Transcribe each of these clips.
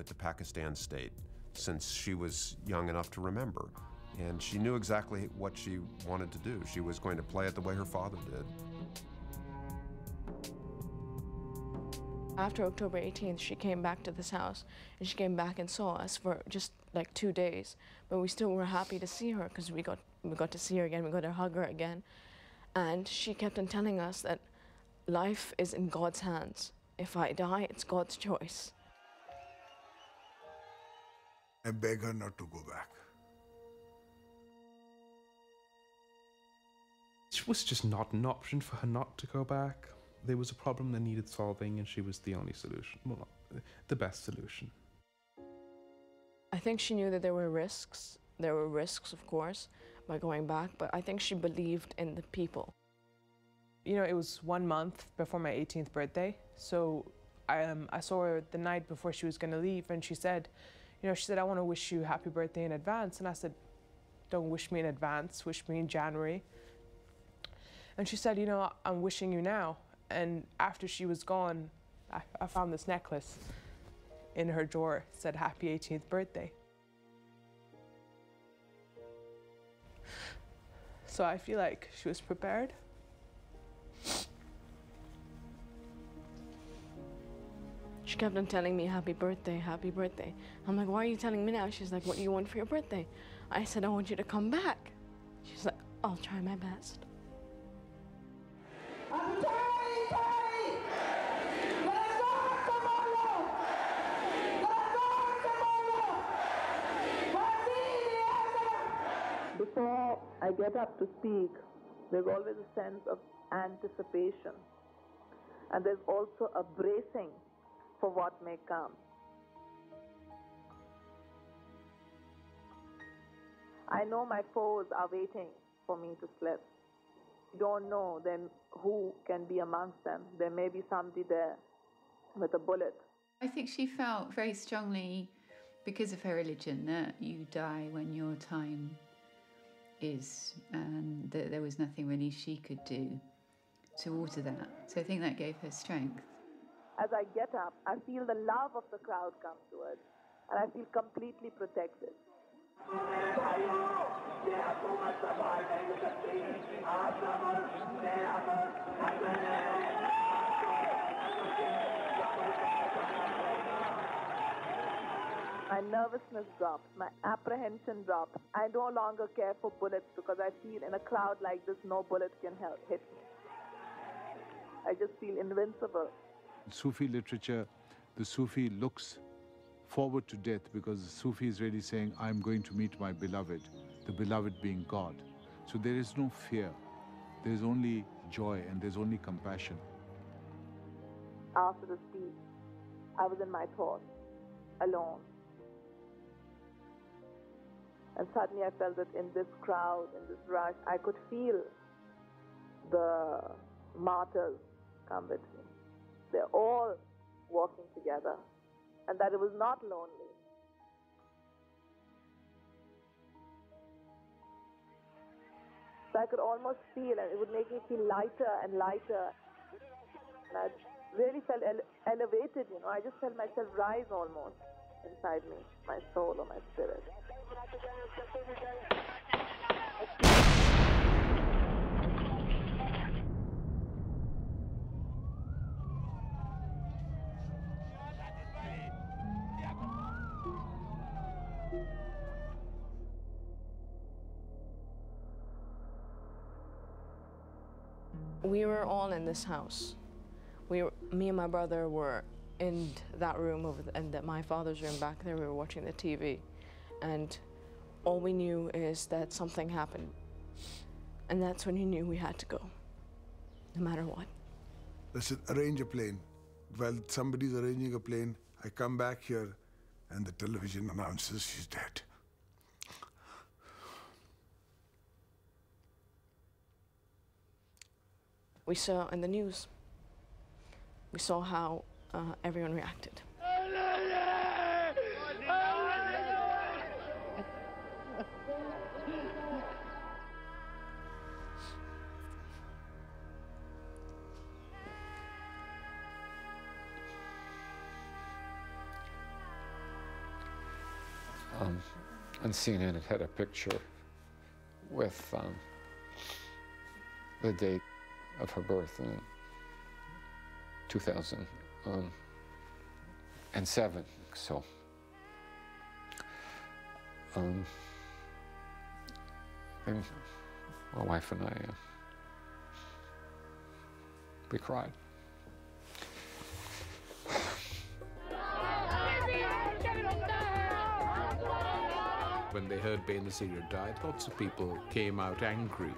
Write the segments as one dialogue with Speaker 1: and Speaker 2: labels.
Speaker 1: with the Pakistan state since she was young enough to remember. And she knew exactly what she wanted to do. She was going to play it the way her father did.
Speaker 2: After October 18th, she came back to this house and she came back and saw us for just like two days. But we still were happy to see her because we got, we got to see her again, we got to hug her again. And she kept on telling us that life is in God's hands. If I die, it's God's choice.
Speaker 3: I beg her not to go back.
Speaker 4: It was just not an option for her not to go back. There was a problem that needed solving, and she was the only solution. Well, not the best solution.
Speaker 2: I think she knew that there were risks. There were risks, of course, by going back, but I think she believed in the people.
Speaker 5: You know, it was one month before my 18th birthday, so I, um, I saw her the night before she was going to leave, and she said, you know, she said, I want to wish you happy birthday in advance. And I said, don't wish me in advance, wish me in January. And she said, you know, I'm wishing you now. And after she was gone, I, I found this necklace in her drawer. Said, happy 18th birthday. So I feel like she was prepared.
Speaker 2: Kept on telling me, happy birthday, happy birthday. I'm like, why are you telling me now? She's like, what do you want for your birthday? I said, I want you to come back. She's like, I'll try my best.
Speaker 6: Before I get up to speak, there's always a sense of anticipation. And there's also a bracing for what may come. I know my foes are waiting for me to slip. You don't know then who can be amongst them. There may be somebody there with a bullet.
Speaker 7: I think she felt very strongly, because of her religion, that you die when your time is, and that there was nothing really she could do to alter that. So I think that gave her strength.
Speaker 6: As I get up, I feel the love of the crowd come towards, and I feel completely protected. My nervousness drops, my apprehension drops. I no longer care for bullets because I feel in a crowd like this, no bullet can help hit me. I just feel invincible.
Speaker 3: Sufi literature, the Sufi looks forward to death because the Sufi is really saying, I'm going to meet my beloved, the beloved being God. So there is no fear. There's only joy and there's only compassion.
Speaker 6: After the speech, I was in my thoughts, alone. And suddenly I felt that in this crowd, in this rush, I could feel the martyrs come with me. They're all walking together, and that it was not lonely. So I could almost feel, and it would make me feel lighter and lighter. And I really felt ele- elevated, you know. I just felt myself rise almost inside me, my soul or my spirit.
Speaker 2: We were all in this house. We were, me and my brother were in that room over the, and my father's room back there. We were watching the TV, and all we knew is that something happened, and that's when you knew we had to go, no matter what.
Speaker 3: They said, arrange a plane. While somebody's arranging a plane, I come back here and the television announces she's dead.
Speaker 2: We saw in the news. We saw how uh, everyone reacted.
Speaker 8: um, on CNN, it had a picture with um, the date of her birth in 2007. So, um, and my wife and I, uh, we cried.
Speaker 9: When they heard Benazir died, lots of people came out angry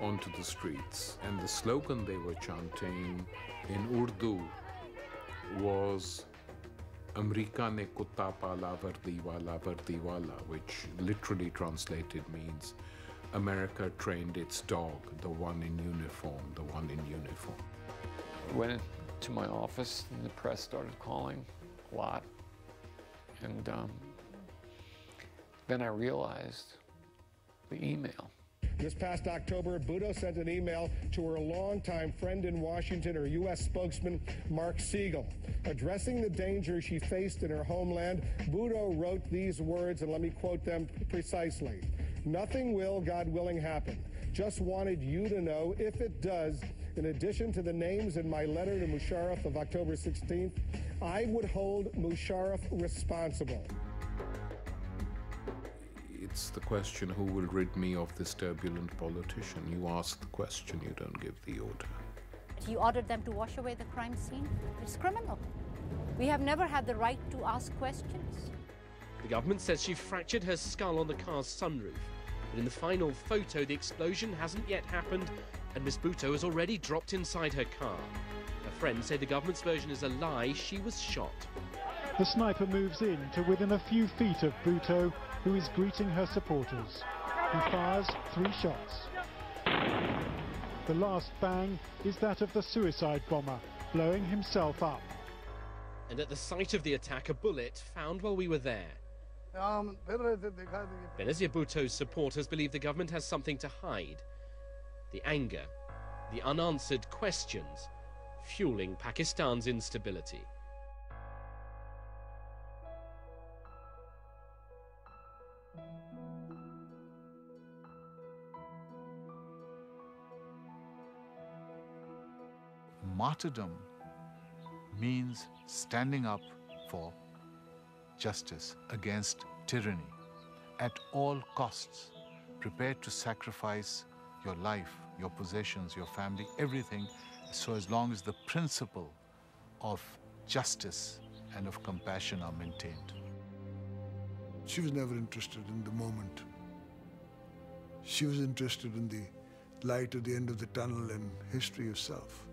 Speaker 9: onto the streets. And the slogan they were chanting in Urdu was Amerika ne kutta pala vardiwala vardiwala, which literally translated means America trained its dog, the one in uniform, the one in uniform.
Speaker 8: Went to my office and the press started calling a lot. And um, then I realized the email.
Speaker 10: This past October, Bhutto sent an email to her longtime friend in Washington, her U.S. spokesman, Mark Siegel. Addressing the danger she faced in her homeland, Bhutto wrote these words, and let me quote them precisely. Nothing will, God willing, happen. Just wanted you to know if it does, in addition to the names in my letter to Musharraf of October 16th, I would hold Musharraf responsible.
Speaker 9: It's the question who will rid me of this turbulent politician? You ask the question, you don't give the order.
Speaker 11: He ordered them to wash away the crime scene. It's criminal. We have never had the right to ask questions.
Speaker 12: The government says she fractured her skull on the car's sunroof. But in the final photo, the explosion hasn't yet happened, and Miss Bhutto has already dropped inside her car. Her friends say the government's version is a lie. She was shot.
Speaker 13: The sniper moves in to within a few feet of Bhutto, who is greeting her supporters. He fires three shots. The last bang is that of the suicide bomber, blowing himself up.
Speaker 12: And at the site of the attack, a bullet found while we were there. Benazir Bhutto's supporters believe the government has something to hide. The anger, the unanswered questions, fueling Pakistan's instability.
Speaker 3: Martyrdom means standing up for justice against tyranny at all costs, prepared to sacrifice your life, your possessions, your family, everything, so as long as the principle of justice and of compassion are maintained.
Speaker 14: She was never interested in the moment. She was interested in the light at the end of the tunnel and history itself.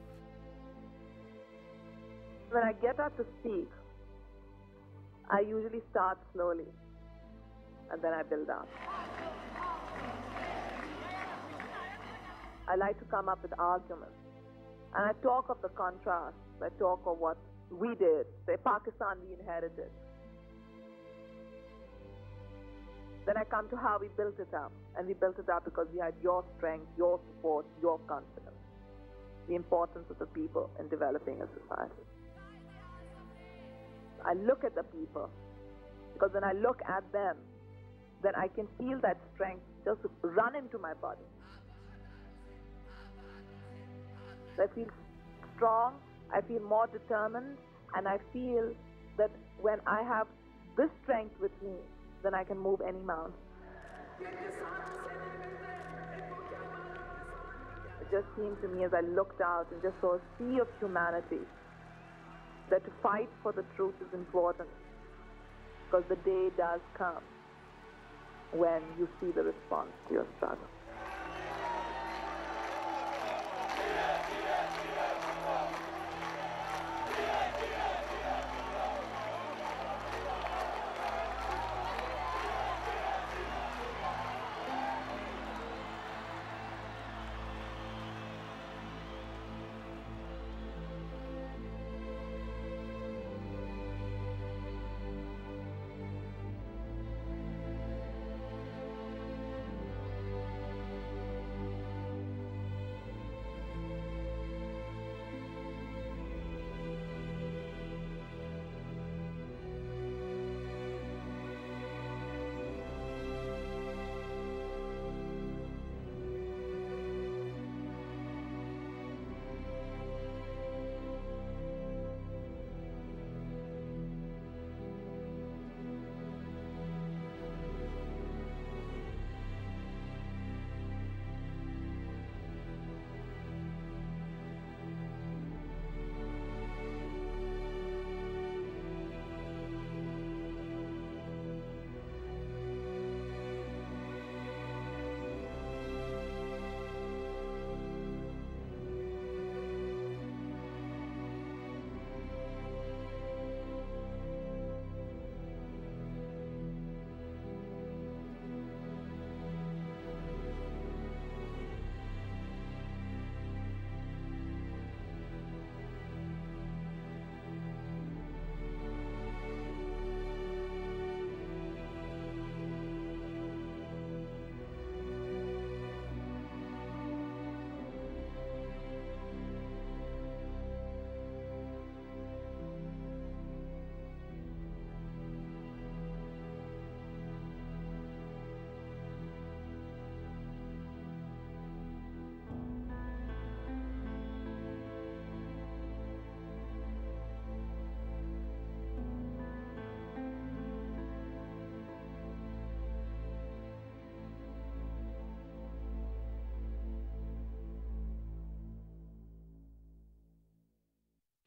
Speaker 6: When I get up to speak, I usually start slowly and then I build up. I like to come up with arguments. And I talk of the contrast. I talk of what we did, say Pakistan we inherited. Then I come to how we built it up. And we built it up because we had your strength, your support, your confidence. The importance of the people in developing a society. I look at the people because when I look at them, then I can feel that strength just run into my body. I feel strong, I feel more determined, and I feel that when I have this strength with me, then I can move any mountain. It just seemed to me as I looked out and just saw a sea of humanity that to fight for the truth is important because the day does come when you see the response to your struggle.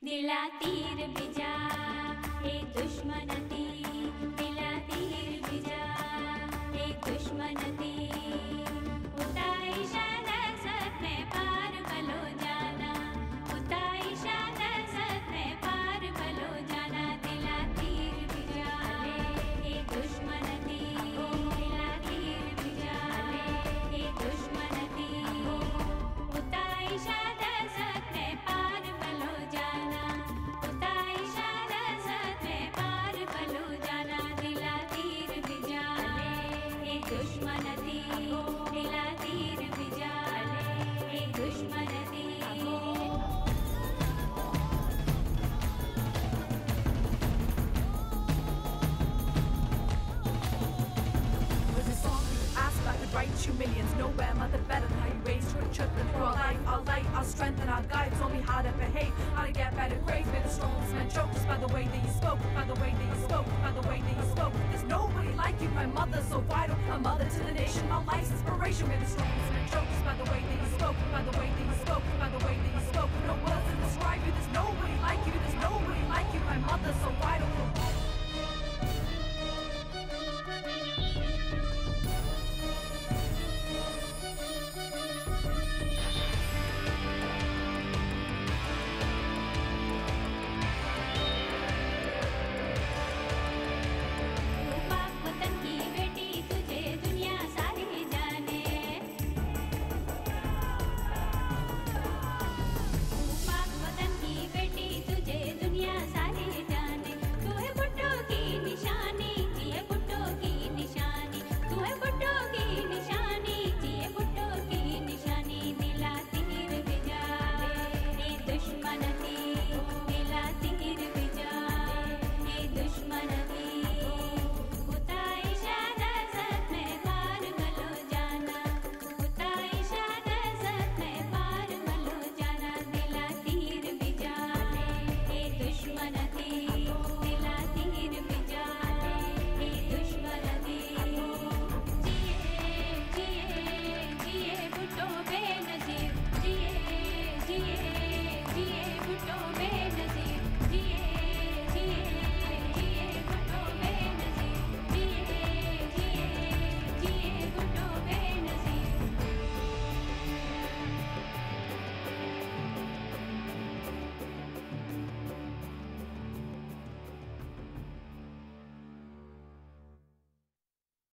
Speaker 15: दिला तीर बिजा हे दुश्मन तीर
Speaker 16: my mother so vital. my mother to the nation, my life's inspiration. Man, the struggle's been choked by the way that you spoke, by the way that